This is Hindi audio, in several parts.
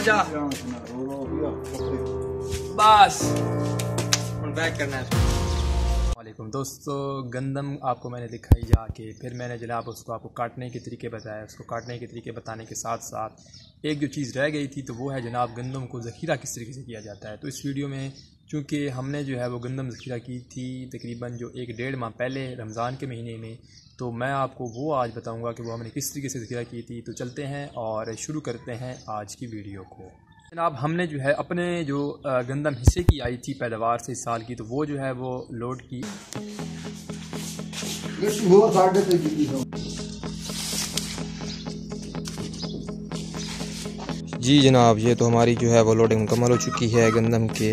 आजा। बस। बैक करना है। वालेकुम दोस्तों, गंदम आपको मैंने दिखाई जाके, फिर मैंने जनाब उसको आपको काटने के तरीके बताया उसको काटने के तरीके बताने के साथ साथ एक जो चीज़ रह गई थी तो वो है जनाब गंदम को ज़ख़ीरा किस तरीके से किया जाता है। तो इस वीडियो में चूँकि हमने जो है वो गंदम ज़ख़ीरा की थी तकरीबन जो एक डेढ़ माह पहले रमज़ान के महीने में तो मैं आपको वो आज बताऊँगा कि वो हमने किस तरीके से ज़ख़ीरा की थी। तो चलते हैं और शुरू करते हैं आज की वीडियो को। जनाब हमने जो है अपने जो गंदम हिस्से की आई थी पैदावार से इस साल की तो वो जो है वो लोड की। जी जनाब ये तो हमारी जो है वो लोडिंग मुकम्मल हो चुकी है गंदम के।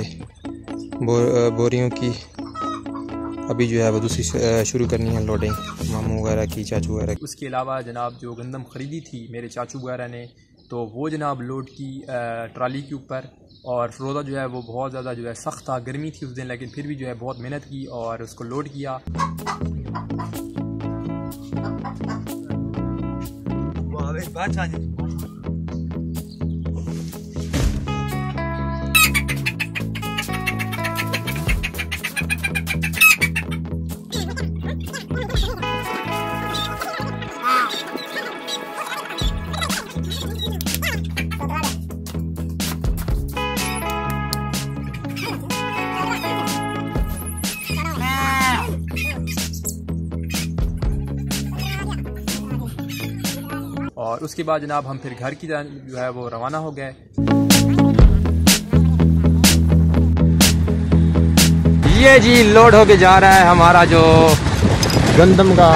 बोरियों की अभी जो है वो दूसरी शुरू करनी है लोडिंग मामू वगैरह की चाचू वगैरह की। उसके अलावा जनाब जो गंदम ख़रीदी थी मेरे चाचू वगैरह ने तो वो जनाब लोड की ट्राली के ऊपर और रोज़ा जो है वो बहुत ज़्यादा जो है सख्त था गर्मी थी उस दिन लेकिन फिर भी जो है बहुत मेहनत की और उसको लोड किया। और उसके बाद जनाब हम फिर घर की जो है वो रवाना हो गए। ये जी लोड होके जा रहा है हमारा जो गंदम का,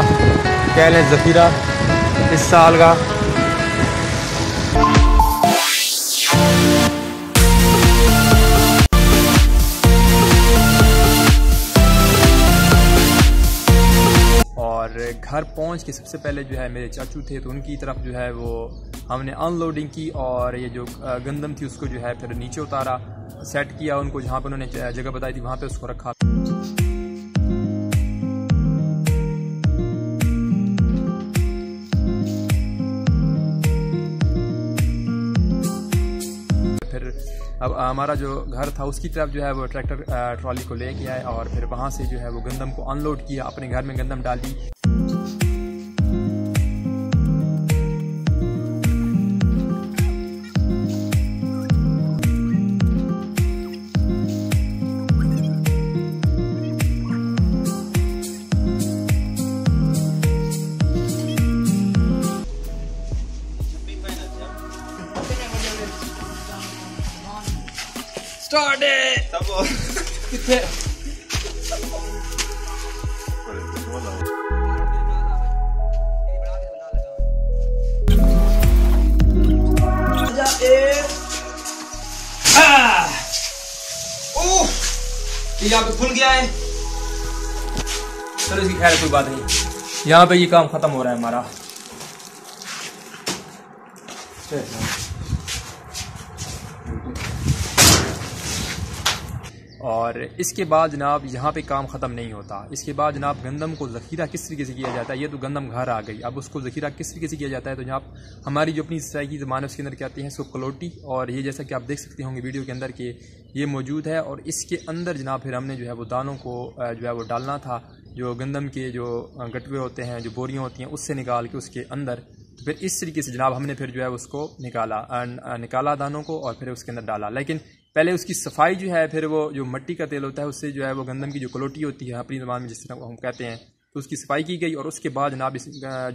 कह लें ज़ख़ीरा, इस साल का। घर पहुँच के सबसे पहले जो है मेरे चाचू थे तो उनकी तरफ़ जो है वो हमने अनलोडिंग की और ये जो गंदम थी उसको जो है फिर नीचे उतारा सेट किया उनको जहाँ पर उन्होंने जगह बताई थी, वहाँ पे उसको रखा। फिर अब हमारा जो घर था, उसकी तरफ़ जो है वो ट्रैक्टर ट्रॉली को लेके आए और फिर वहाँ से जो है वो गंदम को अनलोड किया, अपने घर में गंदम डाली started! कितने यहाँ पे खुल गया है। चलो इसकी खैर कोई बात नहीं। यहाँ पे ये काम खत्म हो रहा है हमारा। और इसके बाद जनाब यहाँ पे काम ख़त्म नहीं होता। इसके बाद जनाब गंदम को ज़ख़ीरा किस तरीके से किया जाता है? ये तो गंदम घर आ गई। अब उसको ज़ख़ीरा किस तरीके से किया जाता है? तो जनाब हमारी जो अपनी सिंचाई की ज़बान है उसके अंदर क्या आती है, इसको कलोटी और ये जैसा कि आप देख सकते होंगे वीडियो के अंदर कि ये मौजूद है और इसके अंदर जनाब फिर हमने जो है वो दानों को जो है वो डालना था। जो गंदम के जो गटवे होते हैं, जो बोरियाँ होती हैं, उससे निकाल के उसके अंदर तो फिर इस तरीके से जनाब हमने फिर जो है उसको निकाला निकाला दानों को और फिर उसके अंदर डाला। लेकिन पहले उसकी सफ़ाई जो है, फिर वो जो मट्टी का तेल होता है, उससे जो है वो गंदम की जो कलोटी होती है, अपनी जबान में जिस तरह हम कहते हैं तो उसकी सफ़ाई की गई और उसके बाद जनाब इस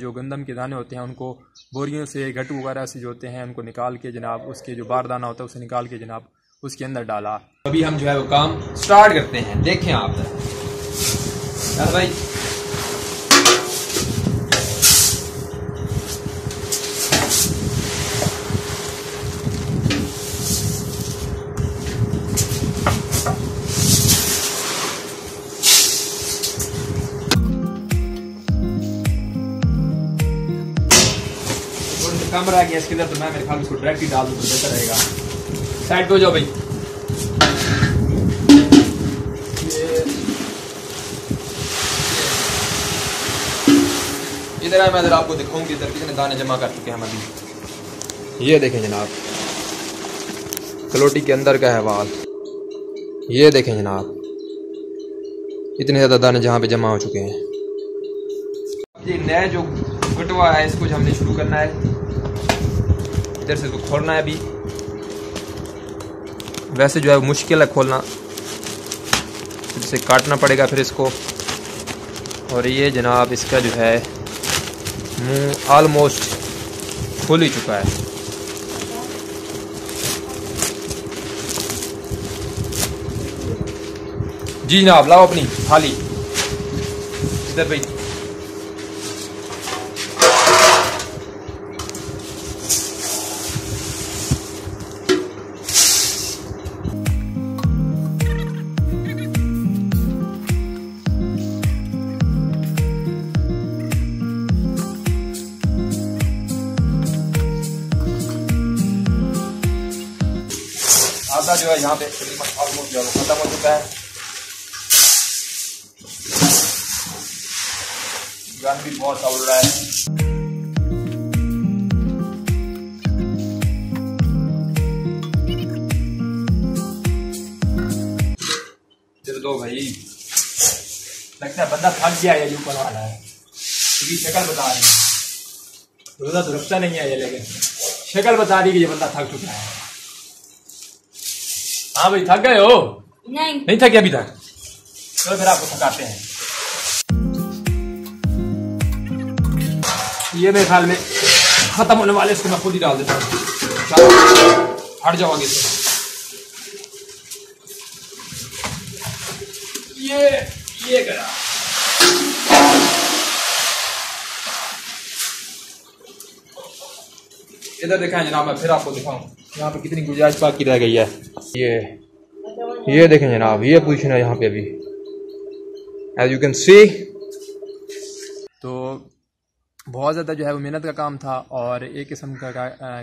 जो गंदम के दाने होते हैं, उनको बोरियों से गट वगैरह से जो होते हैं, उनको निकाल के जनाब उसके जो बार दाना होता है, उसे निकाल के जनाब उसके अंदर डाला। अभी हम जो है वो काम स्टार्ट करते हैं। देखें आप। भाई कम रह गया इसके अंदर तो मैं मेरे ख्याल उसको डायरेक्ट ही डाल दूँ तो बेहतर रहेगा। साइड हो जाओ भाई। इधर है मैं इधर आपको दिखाऊँगी इधर कितने दाने जमा कर चुके हैं हम अभी। ये देखें जनाब। कलोटी के अंदर का है वाल ये देखें जनाब। इतने ज़्यादा दाने जहाँ पे जमा हो चुके हैं। ये नया जो गटवा है, इसको हमने शुरू करना है। इधर से इसको खोलना है अभी। वैसे जो है मुश्किल है खोलना। फिर इसे काटना पड़ेगा फिर इसको। और ये जनाब इसका जो है, मुँह ऑलमोस्ट खुल ही चुका है। जी जनाब, लाओ अपनी थाली। इधर भाई। आधा जो है यहाँ पे तकरीबन ऑलमोस्ट जो है खत्म हो चुका है। गन भी बहुत सा उड़ रहा है। दो भाई। लगता है बंदा थक गया है ऊपर वाला है। क्योंकि शक्ल बता रही है। रोजा तो रुकता नहीं है ये लेकिन। शक्ल बता रही है कि ये बंदा थक चुका है। हाँ भाई थक गए हो? नहीं। नहीं थके अभी तक? चलो फिर आपको थकाते हैं। ये मेरे ख्याल में खत्म होने वाले इसको मैं खुद ही डाल देता हूँ। हट जाओ आगे से। ये ये करा। इधर दिखाएँ जनाब मैं फिर आपको दिखाऊँ। यहाँ पे कितनी गुंजाइश बाकी रह गई है। ये ये देखें जनाब, ये पोजीशन है यहाँ पे अभी। एज यू कैन सी तो बहुत ज़्यादा जो है वो मेहनत का काम था और एक किस्म का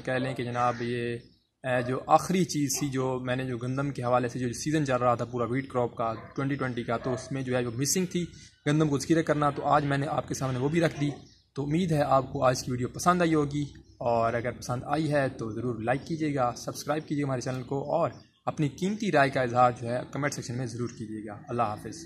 कह लें कि जनाब ये जो आखिरी चीज़ थी जो मैंने जो गंदम के हवाले से जो सीज़न चल रहा था पूरा वीट क्रॉप का 2020 का तो उसमें जो है वो मिसिंग थी। गंदम को जखीरा करना तो आज मैंने आपके सामने वो भी रख दी। तो उम्मीद है आपको आज की वीडियो पसंद आई होगी और अगर पसंद आई है तो ज़रूर लाइक कीजिएगा सब्सक्राइब कीजिएगा हमारे चैनल को और अपनी कीमती राय का इजहार जो है कमेंट सेक्शन में ज़रूर कीजिएगा। अल्लाह हाफिज़।